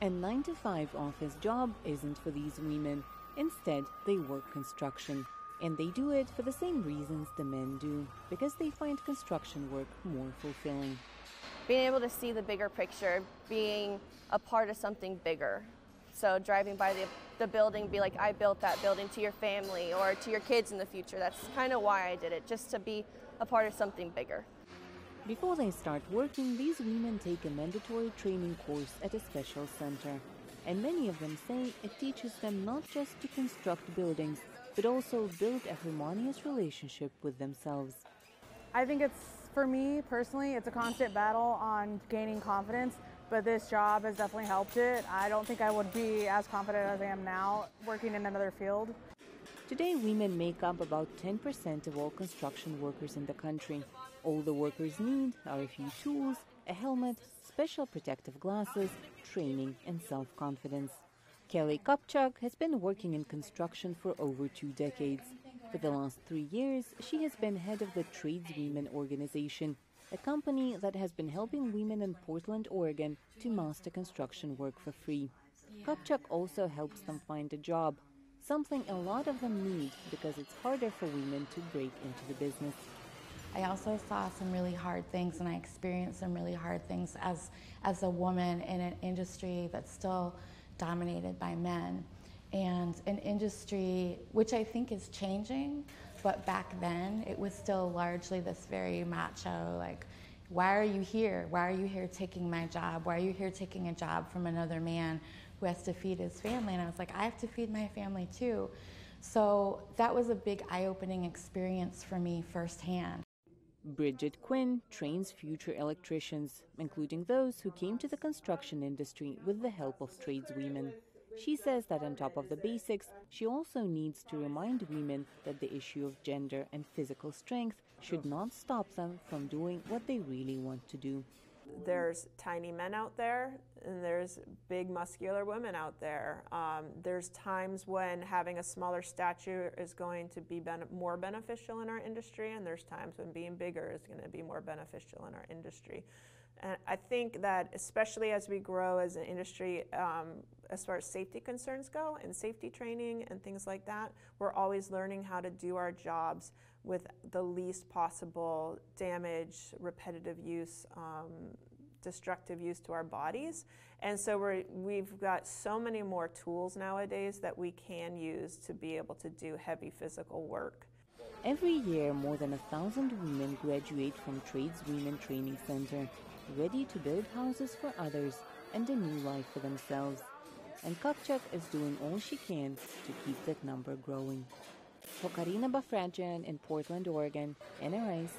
A 9 to 5 office job isn't for these women. Instead, they work construction. And they do it for the same reasons the men do, because they find construction work more fulfilling. Being able to see the bigger picture, being a part of something bigger. So driving by the, the building, be like, I built that building to your family or to your kids in the future. That's kind of why I did it, just to be a part of something bigger. Before they start working, these women take a mandatory training course at a special center. And many of them say it teaches them not just to construct buildings, but also build a harmonious relationship with themselves. I think it's, for me personally, it's a constant battle on gaining confidence, but this job has definitely helped it. I don't think I would be as confident as I am now working in another field. Today, women make up about 10% of all construction workers in the country. All the workers need are a few tools, a helmet, special protective glasses, training, and self confidence. Kelly Kupcak has been working in construction for over two decades. For the last three years, she has been head of the Tradeswomen Organization, a company that has been helping women in Portland, Oregon to master construction work for free. Kupcak also helps them find a job, something a lot of them need because it's harder for women to break into the business. I also saw some really hard things and I experienced some really hard things as, as a woman in an industry that's still dominated by men. And an industry which I think is changing, but back then it was still largely this very macho, like, why are you here? Why are you here taking my job? Why are you here taking a job from another man who has to feed his family? And I was like, I have to feed my family too. So that was a big eye opening experience for me firsthand. Bridget Quinn trains future electricians, including those who came to the construction industry with the help of tradeswomen. She says that on top of the basics, she also needs to remind women that the issue of gender and physical strength should not stop them from doing what they really want to do. There's tiny men out there, and there's big muscular women out there. Um, there's times when having a smaller stature is going to be ben- more beneficial in our industry, and there's times when being bigger is going to be more beneficial in our industry. And I think that, especially as we grow as an industry, um, as far as safety concerns go and safety training and things like that, we're always learning how to do our jobs with the least possible damage, repetitive use, um, destructive use to our bodies. And so we're, we've got so many more tools nowadays that we can use to be able to do heavy physical work. Every year, more than a thousand women graduate from Tradeswomen Training Center, ready to build houses for others and a new life for themselves. And Kupcak is doing all she can to keep that number growing. For Karina Bafradzhian in Portland, Oregon, NRS